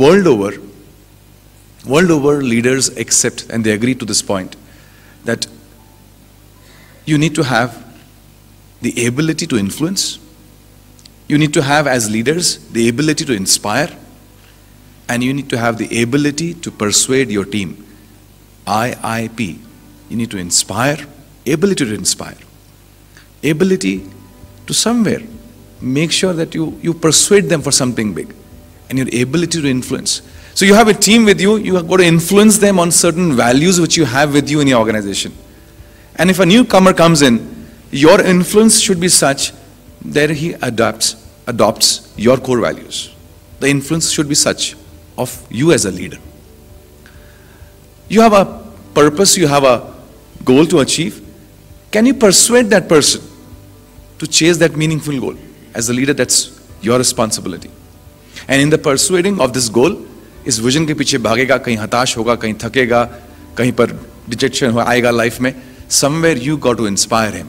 world over, world over, leaders accept and they agree to this point that you need to have the ability to influence, you need to have, as leaders, the ability to inspire, and you need to have the ability to persuade your team. IIP. You need to inspire, ability to inspire, ability to somewhere make sure that you, you persuade them for something big, and your ability to influence. So you have a team with you, you have got to influence them on certain values which you have with you in your organization. And if a newcomer comes in, your influence should be such that he adopts, adopts your core values. The influence should be such of you as a leader. You have a purpose, you have a goal to achieve. Can you persuade that person to chase that meaningful goal? As a leader, that's your responsibility. And in the persuading of this goal इस vision के पीछे भागेगा, कहीं हताश होगा, कहीं थकेगा, कहीं पर डिजेक्शन आएगा लाइफ में somewhere you got to inspire him